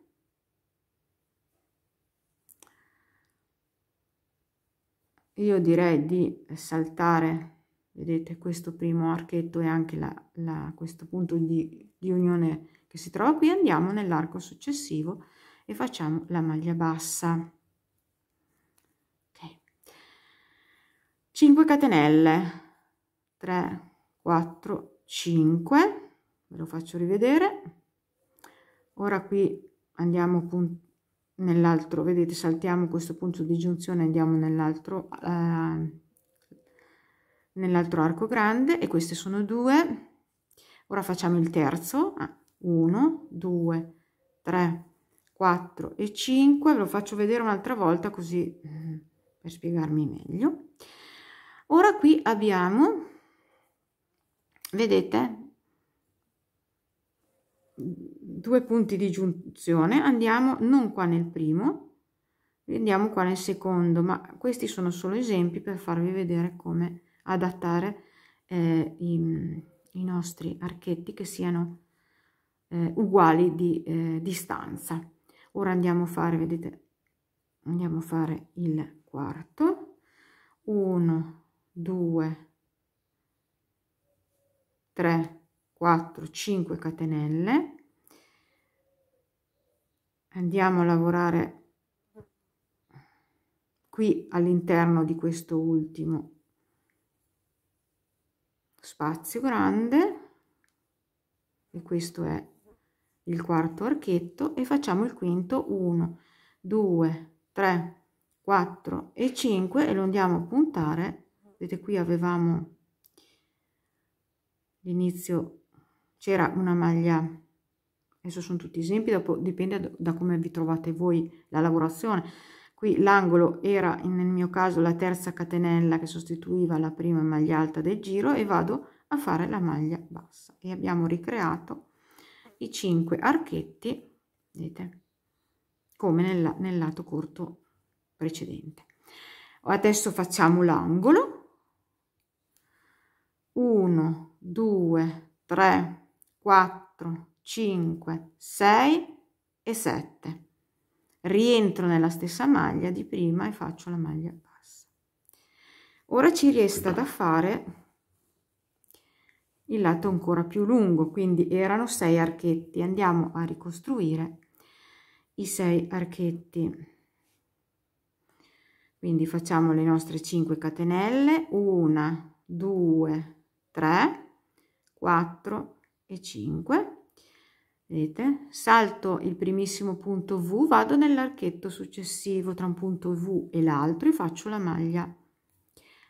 io direi di saltare vedete questo primo archetto e anche la, la, questo punto di, di unione che si trova qui. Andiamo nell'arco successivo e facciamo la maglia bassa. Okay. 5 catenelle. 3 4 5 ve lo faccio rivedere. Ora qui andiamo nell'altro. Vedete saltiamo questo punto di giunzione andiamo nell'altro eh, nell'altro arco grande e queste sono due. Ora facciamo il terzo 1 2 3 4 e 5 ve lo faccio vedere un'altra volta così mm, per spiegarmi meglio. Ora qui abbiamo vedete due punti di giunzione andiamo non qua nel primo andiamo qua nel secondo ma questi sono solo esempi per farvi vedere come adattare eh, i, i, nostri archetti che siano eh, uguali di eh, distanza. Ora andiamo a fare vedete andiamo a fare il quarto. 1 2 3 4 5 catenelle andiamo a lavorare qui all'interno di questo ultimo spazio grande e questo è il quarto archetto e facciamo il quinto 1 2 3 4 e 5 e lo andiamo a puntare. Vedete qui avevamo l'inizio c'era una maglia adesso sono tutti esempi dopo dipende da, come vi trovate voi la lavorazione. Qui l'angolo era nel mio caso la terza catenella che sostituiva la prima maglia alta del giro e vado a fare la maglia bassa. E abbiamo ricreato i 5 archetti vedete come nel, nel lato corto precedente. Adesso facciamo l'angolo. 1 2 3 4 5 6 e 7 rientro nella stessa maglia di prima e faccio la maglia bassa. Ora ci resta da fare il lato ancora più lungo quindi erano 6 archetti. Andiamo a ricostruire i 6 archetti. Quindi facciamo le nostre 5 catenelle. 1 2 3 4 e 5 vedete? Salto il primissimo punto v vado nell'archetto successivo tra un punto v e l'altro e faccio la maglia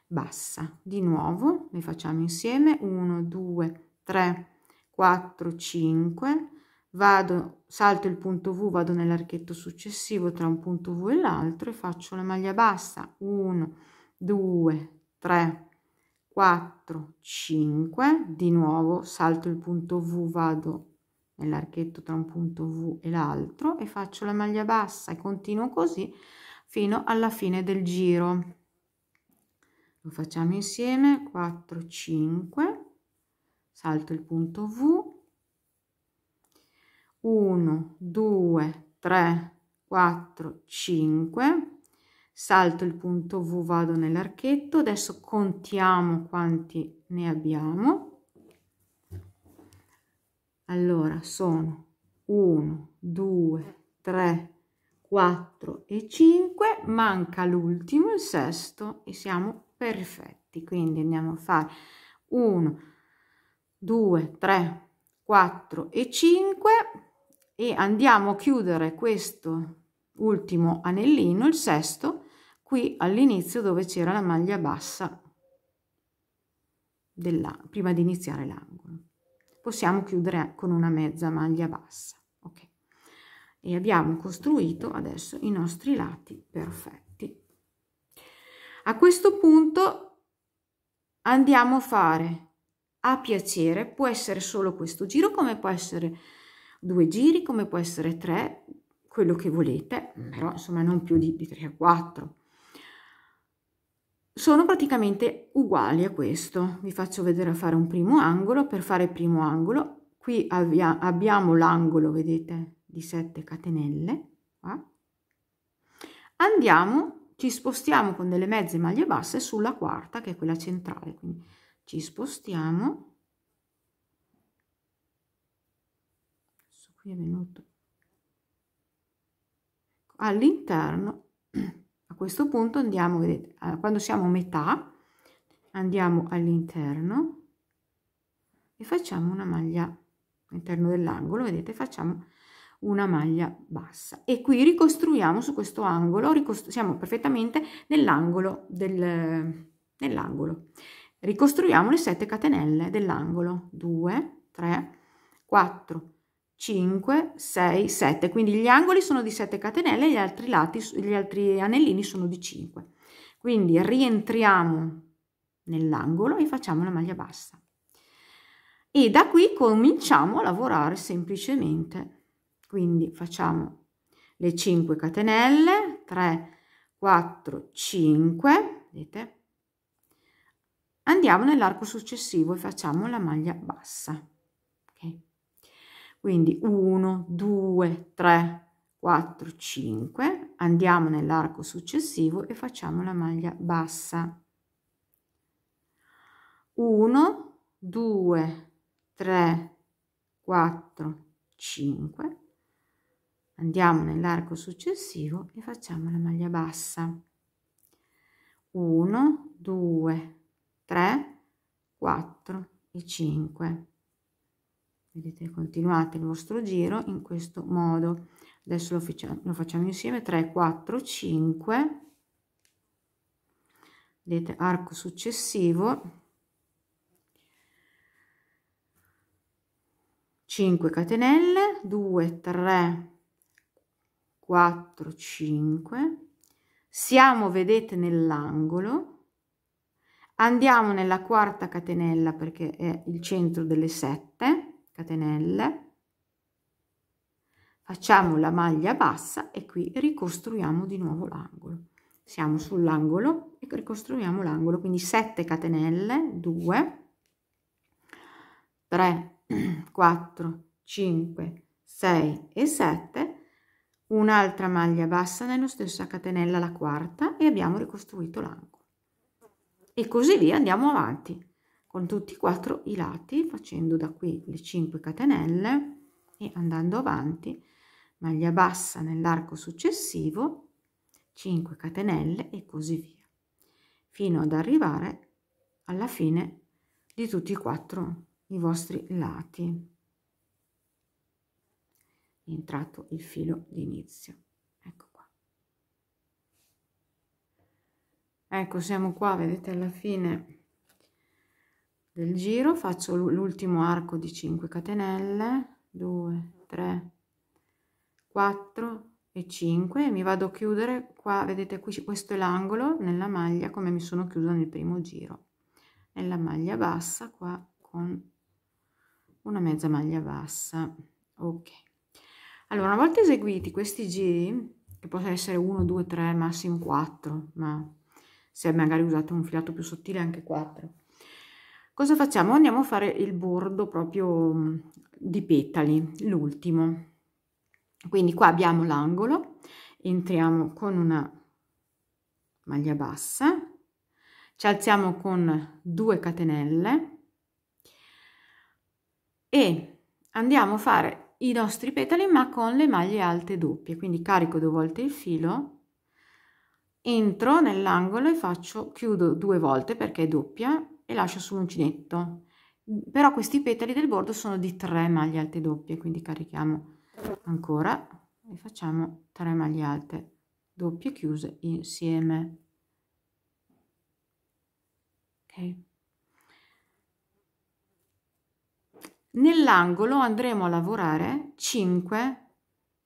bassa. Di nuovo le facciamo insieme. 1 2 3 4 5 vado salto il punto V vado nell'archetto successivo tra un punto V e l'altro e faccio la maglia bassa. 1 2 3 4 5 di nuovo salto il punto V vado nell'archetto tra un punto V e l'altro e faccio la maglia bassa e continuo così fino alla fine del giro. Lo facciamo insieme 4 5 salto il punto V. 1 2 3 4 5 salto il punto V vado nell'archetto. Adesso contiamo quanti ne abbiamo allora sono 1 2 3 4 e 5 manca l'ultimo il sesto e siamo perfetti. Quindi andiamo a fare 1 2 3 4 e 5 e andiamo a chiudere questo ultimo anellino il sesto qui all'inizio dove c'era la maglia bassa della prima di iniziare l'angolo possiamo chiudere con una mezza maglia bassa ok? E abbiamo costruito adesso i nostri lati perfetti. A questo punto andiamo a fare a piacere può essere solo questo giro come può essere due giri come può essere tre quello che volete però insomma non più di, di 3 o 4 sono praticamente uguali a questo. Vi faccio vedere a fare un primo angolo. Per fare il primo angolo qui abbiamo l'angolo vedete di 7 catenelle qua. andiamo ci spostiamo con delle mezze maglie basse sulla quarta che è quella centrale. Quindi ci spostiamo. Adesso qui è venuto all'interno questo punto andiamo, vedete, quando siamo a metà, andiamo all'interno e facciamo una maglia all'interno dell'angolo, vedete, facciamo una maglia bassa. E qui ricostruiamo su questo angolo, siamo perfettamente nell'angolo del, nell'angolo. Ricostruiamo le 7 catenelle dell'angolo, 2, 3, 4, 5, 6, 7. Quindi gli angoli sono di 7 catenelle, gli altri lati, gli altri anellini sono di 5. Quindi rientriamo nell'angolo e facciamo la maglia bassa. E da qui cominciamo a lavorare semplicemente. Quindi facciamo le 5 catenelle, 3, 4, 5, vedete? Andiamo nell'arco successivo e facciamo la maglia bassa. Quindi 1, 2, 3, 4, 5. Andiamo nell'arco successivo e facciamo la maglia bassa. 1, 2, 3, 4, 5. Andiamo nell'arco successivo e facciamo la maglia bassa. 1, 2, 3, 4 e 5 vedete continuate il vostro giro in questo modo. Adesso lo facciamo, lo facciamo insieme. 3 4 5 vedete arco successivo. 5 catenelle. 2 3 4 5 siamo vedete nell'angolo. Andiamo nella quarta catenella perché è il centro delle sette catenelle. Facciamo la maglia bassa e qui ricostruiamo di nuovo l'angolo. Siamo sull'angolo e ricostruiamo l'angolo quindi 7 catenelle 2 3 4 5 6 e 7 un'altra maglia bassa nello stesso catenella la quarta e abbiamo ricostruito l'angolo. E così via andiamo avanti con tutti e quattro i lati facendo da qui le 5 catenelle e andando avanti maglia bassa nell'arco successivo 5 catenelle e così via fino ad arrivare alla fine di tutti e quattro i vostri lati. Entrato il filo d'inizio. Ecco qua. Ecco siamo qua vedete alla fine del giro faccio l'ultimo arco di 5 catenelle 2 3 4 e 5 e mi vado a chiudere qua vedete qui questo è l'angolo nella maglia come mi sono chiusa nel primo giro. Nella maglia bassa qua con una mezza maglia bassa. Ok. Allora una volta eseguiti questi giri che possono essere 1 2 3 massimo 4 ma se magari usate un filato più sottile anche 4 cosa facciamo? Andiamo a fare il bordo proprio mm, di petali l'ultimo. Quindi qua abbiamo l'angolo entriamo con una maglia bassa ci alziamo con 2 catenelle e andiamo a fare i nostri petali ma con le maglie alte doppie. Quindi carico due volte il filo entro nell'angolo e faccio chiudo due volte perché è doppia e lascio sull'uncinetto però questi petali del bordo sono di 3 maglie alte doppie quindi carichiamo ancora e facciamo 3 maglie alte doppie chiuse insieme. Ok. Nell'angolo andremo a lavorare 5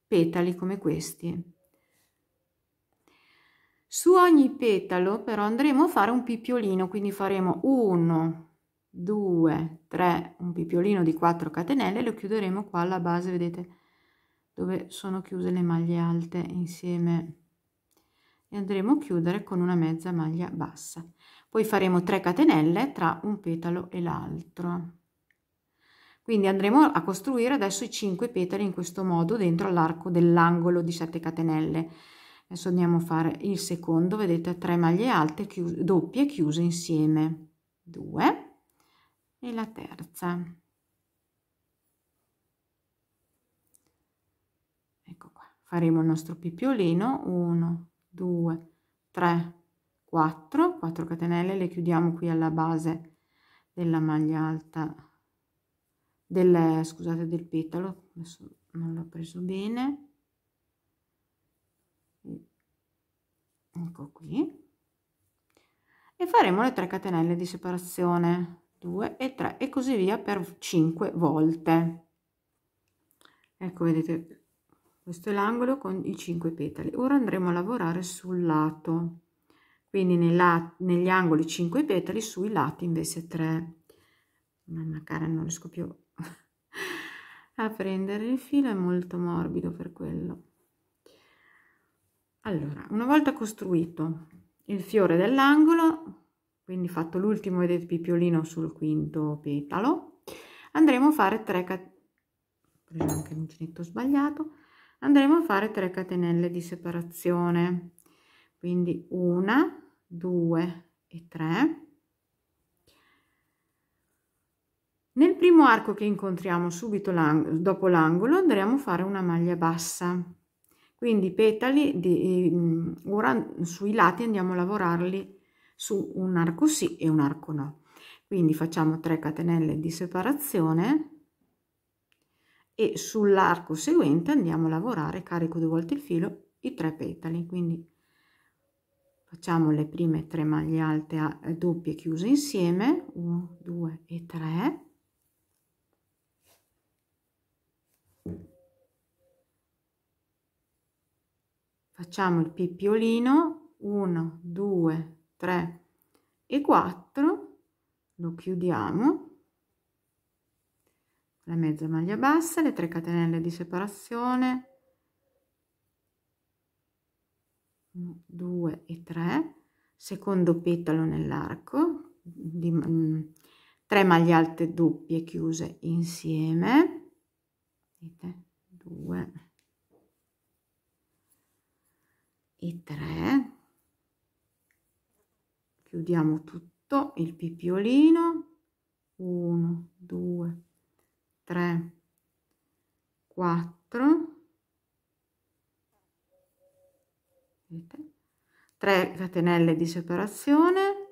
petali come questi su ogni petalo però andremo a fare un pippiolino quindi faremo 1 2 3 un pippiolino di 4 catenelle lo chiuderemo qua alla base vedete dove sono chiuse le maglie alte insieme. E andremo a chiudere con una mezza maglia bassa. Poi faremo 3 catenelle tra un petalo e l'altro. Quindi andremo a costruire adesso i 5 petali in questo modo dentro l'arco dell'angolo di 7 catenelle adesso andiamo a fare il secondo vedete 3 maglie alte chiuse, doppie chiuse insieme. 2 e la terza. Faremo il nostro pippiolino 1 2 3 4 4 catenelle le chiudiamo qui alla base della maglia alta del scusate del petalo. Adesso non l'ho preso bene ecco qui. E faremo le 3 catenelle di separazione. 2 e 3 e così via per 5 volte. Ecco vedete questo è l'angolo con i 5 petali. Ora andremo a lavorare sul lato. Quindi nella, negli angoli 5 petali sui lati invece 3 mamma cara non riesco più a prendere il filo è molto morbido per quello allora una volta costruito il fiore dell'angolo quindi fatto l'ultimo vedete pippiolino sul quinto petalo andremo a fare 3 preso anche l'uncinetto sbagliato andremo a fare 3 catenelle di separazione. Quindi una due e tre. Nel primo arco che incontriamo subito dopo l'angolo andremo a fare una maglia bassa quindi petali di, mm, ora sui lati andiamo a lavorarli su un arco sì e un arco no. Quindi facciamo 3 catenelle di separazione e sull'arco seguente andiamo a lavorare carico due volte il filo i tre petali. Quindi facciamo le prime tre maglie alte a doppie chiuse insieme 1 2 e 3 facciamo il pippiolino 1 2 3 e 4 lo chiudiamo. La mezza maglia bassa le 3 catenelle di separazione. 2 e 3 secondo petalo nell'arco di 3 mm, maglie alte doppie chiuse insieme. Vedete? 2 e 3 chiudiamo tutto il pippiolino 1 2 3 4 vedete? 3 catenelle di separazione.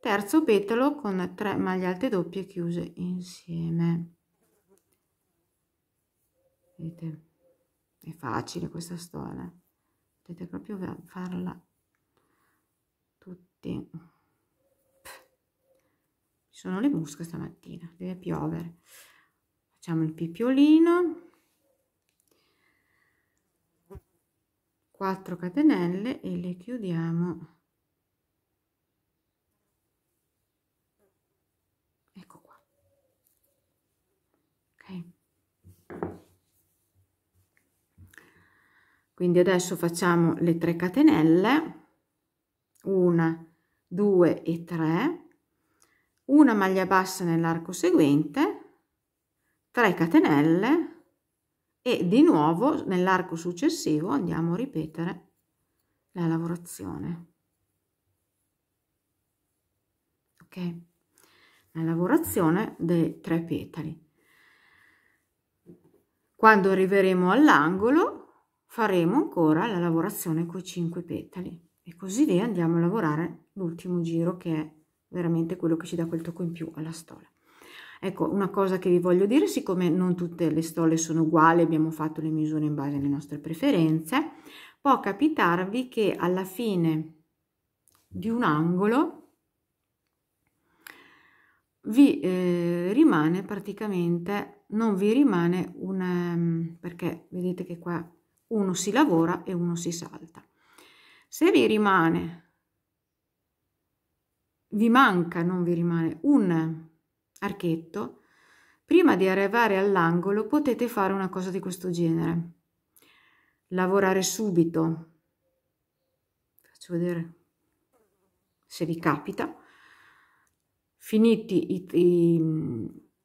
Terzo petalo con 3 maglie alte doppie chiuse insieme. Vedete? È facile questa storia potete proprio farla tutti. Ci sono le musche stamattina deve piovere. Facciamo il pippiolino 4 catenelle e le chiudiamo quindi adesso facciamo le 3 catenelle una 2 e 3 una maglia bassa nell'arco seguente 3 catenelle e di nuovo nell'arco successivo andiamo a ripetere la lavorazione. Ok? La lavorazione dei tre petali. Quando arriveremo all'angolo faremo ancora la lavorazione con i 5 petali. E così via andiamo a lavorare l'ultimo giro che è veramente quello che ci dà quel tocco in più alla stola. Ecco, una cosa che vi voglio dire, siccome non tutte le stole sono uguali, abbiamo fatto le misure in base alle nostre preferenze, può capitarvi che alla fine di un angolo vi eh, rimane praticamente, non vi rimane un, um, perché vedete che qua uno si lavora e uno si salta. Se vi rimane, vi manca, non vi rimane un archetto, prima di arrivare all'angolo potete fare una cosa di questo genere. Lavorare subito, faccio vedere se vi capita, finiti i, i,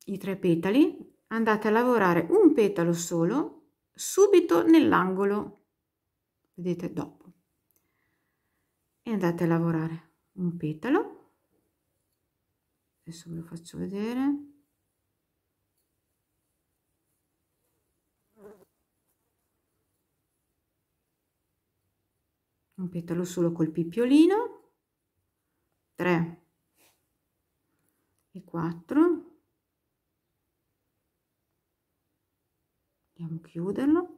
i tre petali, andate a lavorare un petalo solo subito nell'angolo, vedete dopo, e andate a lavorare. Un petalo. Adesso ve lo faccio vedere. Un petalo solo col pippiolino 3 e 4 andiamo a chiuderlo.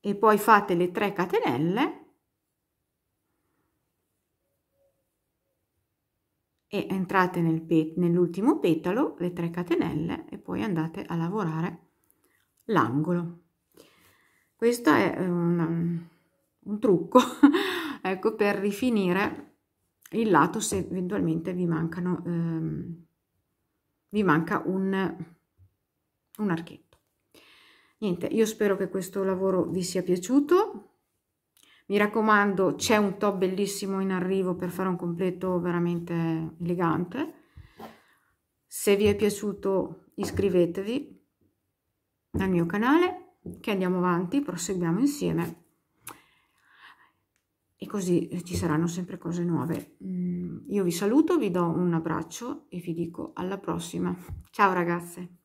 E poi fate le 3 catenelle. E entrate nel pe nell'ultimo petalo le 3 catenelle e poi andate a lavorare l'angolo. Questo è un, un trucco ecco per rifinire il lato se eventualmente vi mancano ehm, vi manca un, un archetto. Niente io spero che questo lavoro vi sia piaciuto. Mi raccomando c'è un top bellissimo in arrivo per fare un completo veramente elegante. Se vi è piaciuto iscrivetevi al mio canale che andiamo avanti proseguiamo insieme. E così ci saranno sempre cose nuove. Mm, io vi saluto vi do un abbraccio e vi dico alla prossima. Ciao ragazze